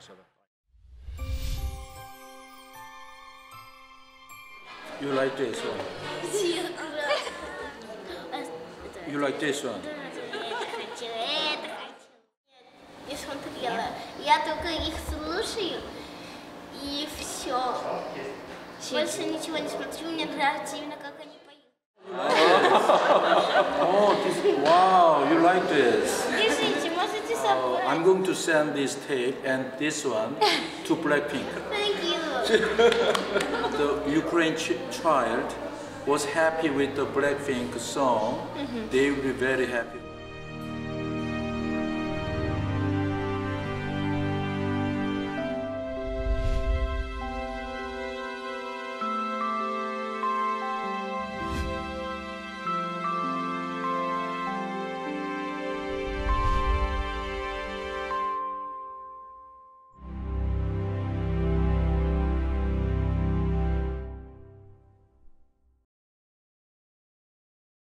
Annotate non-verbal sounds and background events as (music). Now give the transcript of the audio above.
seda. You like this one? You like this one? Не смотрела. Я только их слушаю и все. Больше ничего не смотрю. Мне нравится именно как они поют. (laughs) О, вау! you like this. Uh, I'm going to send this tape and this one to Blackpink. (laughs) Thank you. (laughs) the Ukraine ch child was happy with the Blackpink song. Mm -hmm. They will be very happy.